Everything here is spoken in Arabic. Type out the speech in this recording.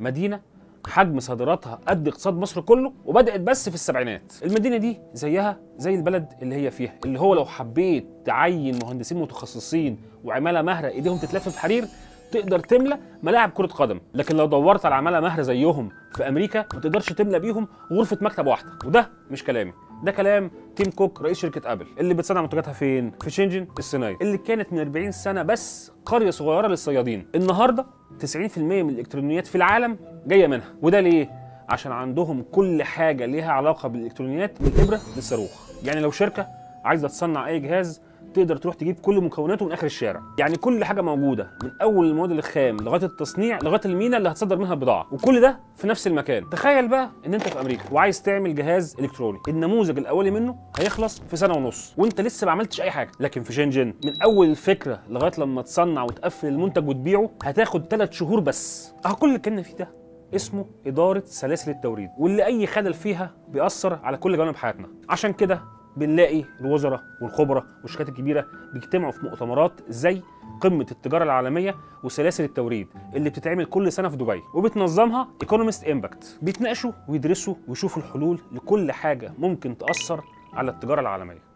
مدينة حجم صادراتها قد اقتصاد مصر كله وبدأت بس في السبعينات. المدينة دي زيها زي البلد اللي هي فيها اللي هو لو حبيت تعين مهندسين متخصصين وعمالة مهرة إيديهم تتلف في حرير تقدر تملى ملاعب كرة قدم. لكن لو دورت على عمالة مهرة زيهم في أمريكا ما تقدرش تملى بيهم غرفة مكتب واحدة. وده مش كلامي. ده كلام تيم كوك رئيس شركة أبل. اللي بتصنع منتجاتها فين؟ في شنجن الصينيه اللي كانت من 40 سنة بس قرية صغيرة للصيادين. النهارده 90% من الإلكترونيات في العالم جاية منها. وده ليه؟ عشان عندهم كل حاجة ليها علاقة بالإلكترونيات من الابره للصاروخ. يعني لو شركة عايزة تصنع أي جهاز تقدر تروح تجيب كل مكوناته من آخر الشارع. يعني كل حاجة موجودة من أول المواد الخام لغاية التصنيع لغاية المينا اللي هتصدر منها البضاعة. وكل ده في نفس المكان. تخيل بقى إن أنت في أمريكا وعايز تعمل جهاز إلكتروني. النموذج الأولي منه هيخلص في سنة ونص. وأنت لسه ما عملتش أي حاجة. لكن في شنجن من أول الفكرة لغاية لما تصنع وتقفل المنتج وتبيعه هتاخد ثلاث شهور بس. أهو كل اللي اتكلمنا فيه ده اسمه إدارة سلاسل التوريد. واللي أي خلل فيها بيأثر على كل جوانب حياتنا. عشان كده بنلاقي الوزراء والخبراء والشركات الكبيرة بيجتمعوا في مؤتمرات زي قمة التجارة العالمية وسلاسل التوريد اللي بتتعمل كل سنة في دبي وبتنظمها Economist Impact بيتناقشوا ويدرسوا ويشوفوا الحلول لكل حاجة ممكن تأثر على التجارة العالمية.